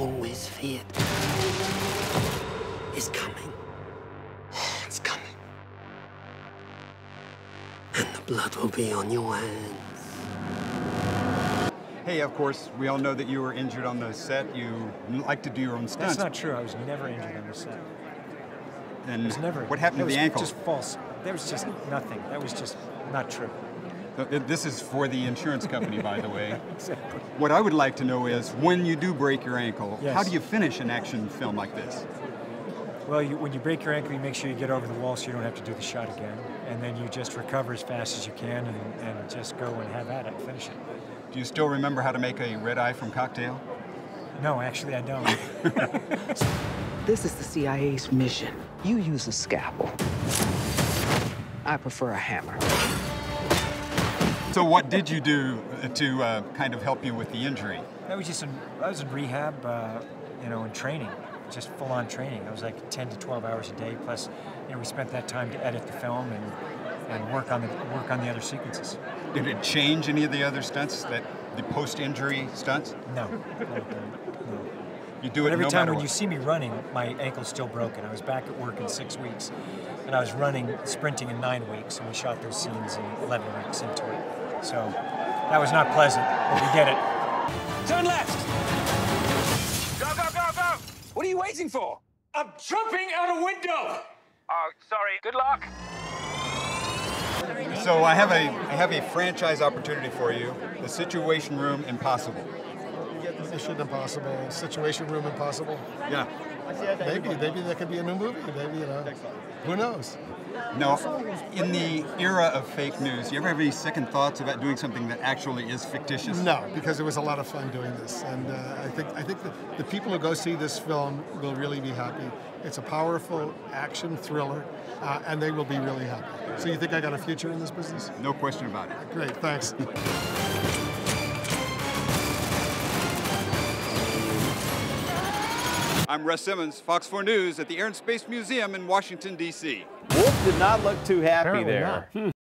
always feared is coming. It's coming. And the blood will be on your hands. Hey, of course, we all know that you were injured on the set. You like to do your own stunts. That's not true. I was never injured on the set. And I was never. What happened that to was the ankle? Just false. There was just nothing. That was just not true. This is for the insurance company, by the way. Exactly. What I would like to know is when you do break your ankle, Yes. how do you finish an action film like this? Well, you, when you break your ankle, you make sure you get over the wall so you don't have to do the shot again, and then you just recover as fast as you can and, and just go and have at it, finish it. Do you still remember how to make a red eye from cocktail? No, actually, I don't. This is the CIA's mission. You use a scalpel. I prefer a hammer. So what did you do to uh, kind of help you with the injury? I was just in, I was in rehab, uh, you know, in training, just full-on training. I was like 10 to 12 hours a day. Plus, you know, we spent that time to edit the film and, and work on the work on the other sequences. Did it change any of the other stunts, that the post-injury stunts? No, no, no, no. You do But it every no time when what. you see me running, my ankle's still broken. I was back at work in six weeks, and I was running, sprinting in nine weeks, and we shot those scenes in 11 weeks into it. So that was not pleasant, but we did it. Turn left! Go, go, go, go! What are you waiting for? I'm jumping out a window! Oh, sorry. Good luck. So I have a I have a franchise opportunity for you. The Situation Room Impossible. Mission Impossible, Situation Room Impossible. Yeah. Maybe, maybe that could be a new movie. Maybe, you know, who knows? No, in the era of fake news, you ever have any second thoughts about doing something that actually is fictitious? No, because it was a lot of fun doing this, and uh, I think I think the, the people who go see this film will really be happy. It's a powerful action thriller, uh, and they will be really happy. So you think I got a future in this business? No question about it. Great, thanks. I'm Russ Simmons, Fox 4 News at the Air and Space Museum in Washington, D.C. Wolf did not look too happy Apparently there. not. Hmm.